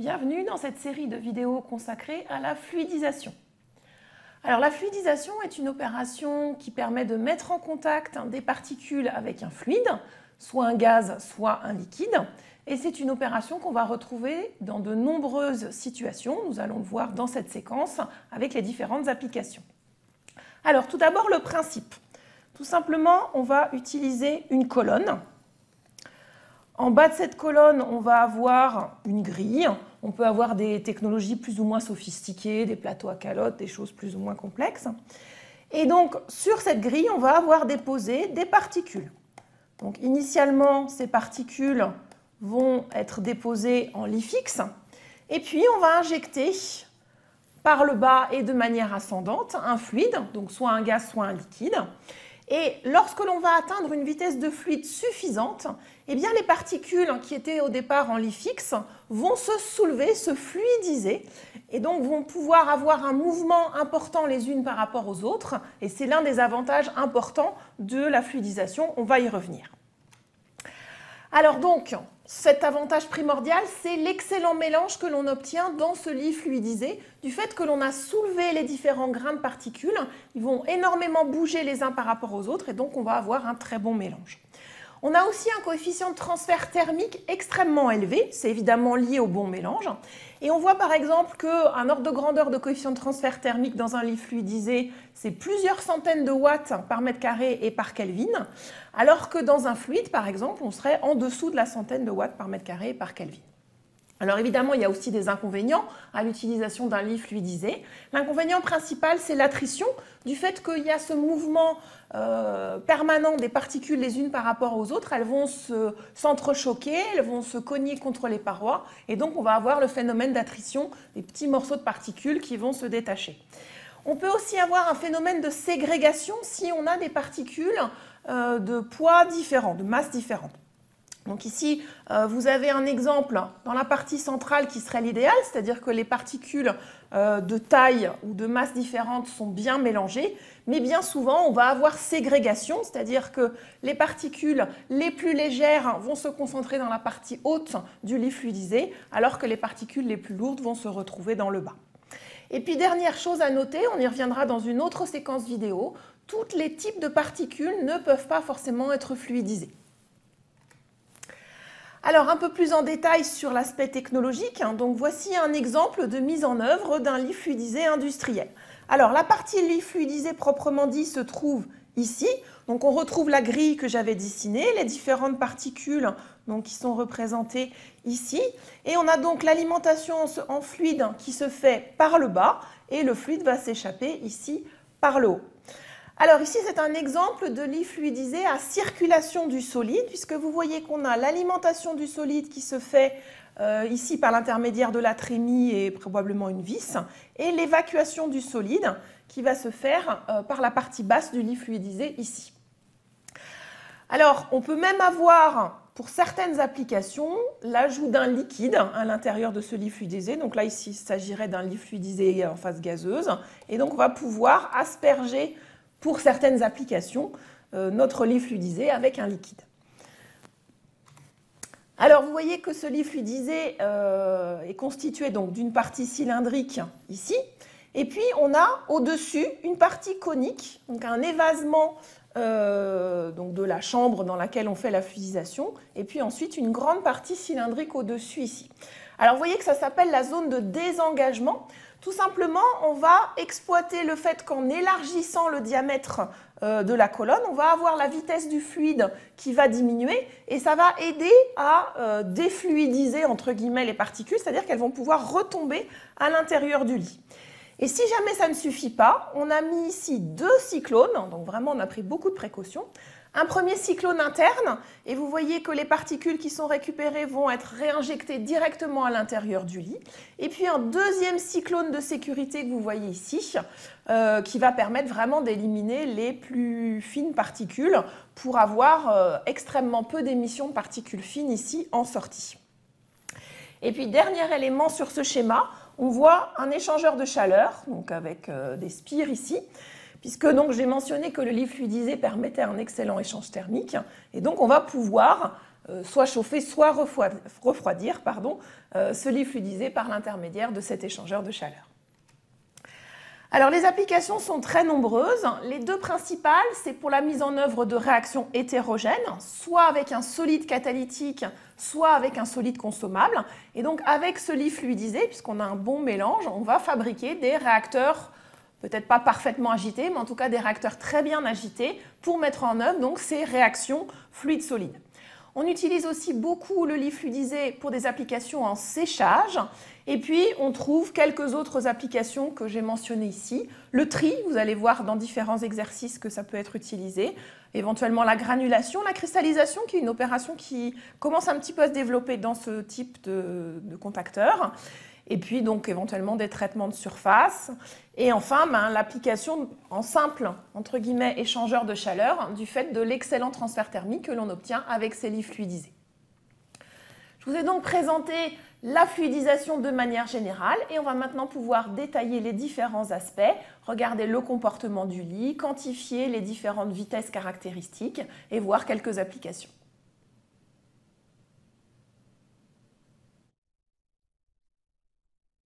Bienvenue dans cette série de vidéos consacrée à la fluidisation. Alors la fluidisation est une opération qui permet de mettre en contact des particules avec un fluide, soit un gaz, soit un liquide. Et c'est une opération qu'on va retrouver dans de nombreuses situations. Nous allons le voir dans cette séquence avec les différentes applications. Alors tout d'abord le principe. Tout simplement, on va utiliser une colonne en bas de cette colonne, on va avoir une grille. On peut avoir des technologies plus ou moins sophistiquées, des plateaux à calotte, des choses plus ou moins complexes. Et donc, sur cette grille, on va avoir déposé des particules. Donc, initialement, ces particules vont être déposées en lit fixe. Et puis, on va injecter par le bas et de manière ascendante un fluide, donc soit un gaz, soit un liquide. Et lorsque l'on va atteindre une vitesse de fluide suffisante, eh bien les particules qui étaient au départ en lit fixe vont se soulever, se fluidiser, et donc vont pouvoir avoir un mouvement important les unes par rapport aux autres. Et c'est l'un des avantages importants de la fluidisation. On va y revenir. Alors donc, cet avantage primordial, c'est l'excellent mélange que l'on obtient dans ce lit fluidisé, du fait que l'on a soulevé les différents grains de particules. Ils vont énormément bouger les uns par rapport aux autres, et donc on va avoir un très bon mélange. On a aussi un coefficient de transfert thermique extrêmement élevé, c'est évidemment lié au bon mélange. Et on voit par exemple qu'un ordre de grandeur de coefficient de transfert thermique dans un lit fluidisé, c'est plusieurs centaines de watts par mètre carré et par Kelvin, alors que dans un fluide, par exemple, on serait en dessous de la centaine de watts par mètre carré et par Kelvin. Alors évidemment, il y a aussi des inconvénients à l'utilisation d'un lit fluidisé. L'inconvénient principal, c'est l'attrition, du fait qu'il y a ce mouvement euh, permanent des particules les unes par rapport aux autres. Elles vont s'entrechoquer, elles vont se cogner contre les parois, et donc on va avoir le phénomène d'attrition des petits morceaux de particules qui vont se détacher. On peut aussi avoir un phénomène de ségrégation si on a des particules euh, de poids différents, de masse différentes. Donc ici, euh, vous avez un exemple dans la partie centrale qui serait l'idéal, c'est-à-dire que les particules euh, de taille ou de masse différentes sont bien mélangées, mais bien souvent, on va avoir ségrégation, c'est-à-dire que les particules les plus légères vont se concentrer dans la partie haute du lit fluidisé, alors que les particules les plus lourdes vont se retrouver dans le bas. Et puis dernière chose à noter, on y reviendra dans une autre séquence vidéo, tous les types de particules ne peuvent pas forcément être fluidisés. Alors un peu plus en détail sur l'aspect technologique, hein. donc voici un exemple de mise en œuvre d'un lit fluidisé industriel. Alors la partie lit fluidisé proprement dit se trouve ici. Donc on retrouve la grille que j'avais dessinée, les différentes particules donc, qui sont représentées ici. Et on a donc l'alimentation en fluide qui se fait par le bas et le fluide va s'échapper ici par le haut. Alors ici, c'est un exemple de lit fluidisé à circulation du solide, puisque vous voyez qu'on a l'alimentation du solide qui se fait euh, ici par l'intermédiaire de la trémie et probablement une vis, et l'évacuation du solide qui va se faire euh, par la partie basse du lit fluidisé ici. Alors, on peut même avoir, pour certaines applications, l'ajout d'un liquide à l'intérieur de ce lit fluidisé. Donc là, ici, il s'agirait d'un lit fluidisé en phase gazeuse. Et donc, on va pouvoir asperger pour certaines applications, euh, notre lit fluidisé avec un liquide. Alors vous voyez que ce lit fluidisé euh, est constitué donc d'une partie cylindrique ici, et puis on a au-dessus une partie conique, donc un évasement euh, donc de la chambre dans laquelle on fait la fluidisation, et puis ensuite une grande partie cylindrique au-dessus ici. Alors vous voyez que ça s'appelle la zone de désengagement. Tout simplement, on va exploiter le fait qu'en élargissant le diamètre euh, de la colonne, on va avoir la vitesse du fluide qui va diminuer et ça va aider à euh, défluidiser entre guillemets les particules, c'est-à-dire qu'elles vont pouvoir retomber à l'intérieur du lit. Et si jamais ça ne suffit pas, on a mis ici deux cyclones, donc vraiment on a pris beaucoup de précautions. Un premier cyclone interne, et vous voyez que les particules qui sont récupérées vont être réinjectées directement à l'intérieur du lit. Et puis un deuxième cyclone de sécurité que vous voyez ici, euh, qui va permettre vraiment d'éliminer les plus fines particules pour avoir euh, extrêmement peu d'émissions de particules fines ici en sortie. Et puis dernier élément sur ce schéma, on voit un échangeur de chaleur, donc avec euh, des spires ici, puisque donc j'ai mentionné que le lit fluidisé permettait un excellent échange thermique, et donc on va pouvoir euh, soit chauffer, soit refroidir pardon, euh, ce lit fluidisé par l'intermédiaire de cet échangeur de chaleur. Alors les applications sont très nombreuses. Les deux principales, c'est pour la mise en œuvre de réactions hétérogènes, soit avec un solide catalytique, soit avec un solide consommable. Et donc avec ce lit fluidisé, puisqu'on a un bon mélange, on va fabriquer des réacteurs peut-être pas parfaitement agités, mais en tout cas des réacteurs très bien agités pour mettre en œuvre donc ces réactions fluides-solides. On utilise aussi beaucoup le lit fluidisé pour des applications en séchage. Et puis, on trouve quelques autres applications que j'ai mentionnées ici. Le tri, vous allez voir dans différents exercices que ça peut être utilisé. Éventuellement la granulation, la cristallisation, qui est une opération qui commence un petit peu à se développer dans ce type de, de contacteur et puis donc éventuellement des traitements de surface. Et enfin, ben, l'application en simple, entre guillemets, échangeur de chaleur du fait de l'excellent transfert thermique que l'on obtient avec ces lits fluidisés. Je vous ai donc présenté la fluidisation de manière générale et on va maintenant pouvoir détailler les différents aspects, regarder le comportement du lit, quantifier les différentes vitesses caractéristiques et voir quelques applications.